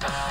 Uh,